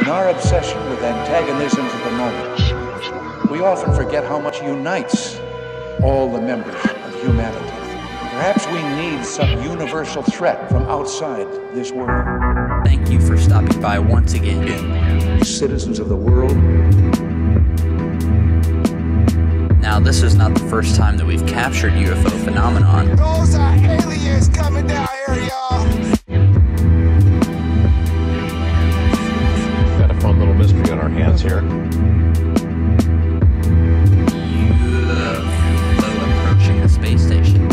In our obsession with antagonisms of the moment, we often forget how much unites all the members of humanity. Perhaps we need some universal threat from outside this world. Thank you for stopping by once again. Citizens of the world, Now, this is not the first time that we've captured UFO phenomenon. Those are aliens coming down here, y'all. Hands here. Approaching space station.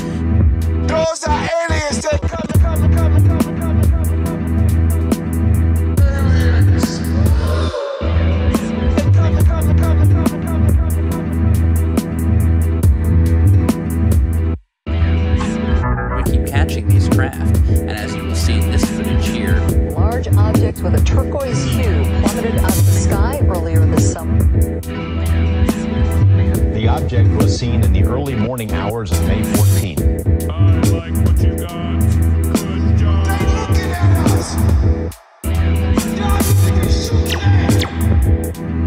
Those are aliens that. Aliens. Catching these craft, and as you will see in this footage here, Large objects with a turquoise hue plummeted out object was seen in the early morning hours of May 14th. They looking at us. Y'all niggas shooting at.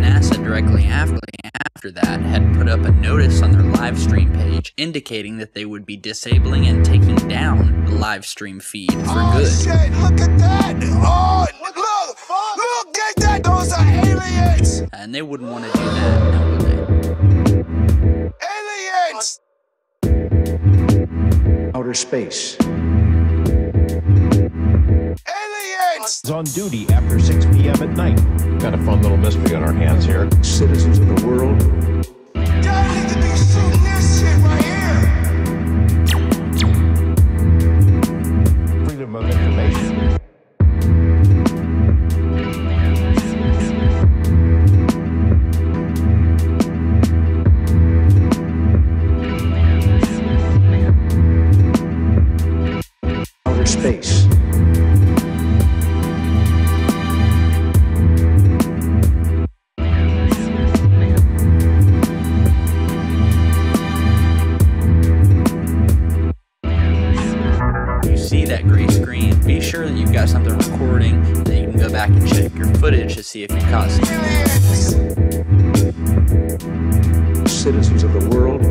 NASA directly after, after that had put up a notice on their live stream page indicating that they would be disabling and taking down the live stream feed for Oh good. shit, look at that. Oh, And they wouldn't want to do that, now would they? Aliens. outer space. Aliens. Is on duty after 6 p.m. at night. Got a fun little mystery on our hands here. Citizens of the world, that gray screen, be sure that you've got something recording, that you can go back and check your footage to see if you caught something. Citizens of the world,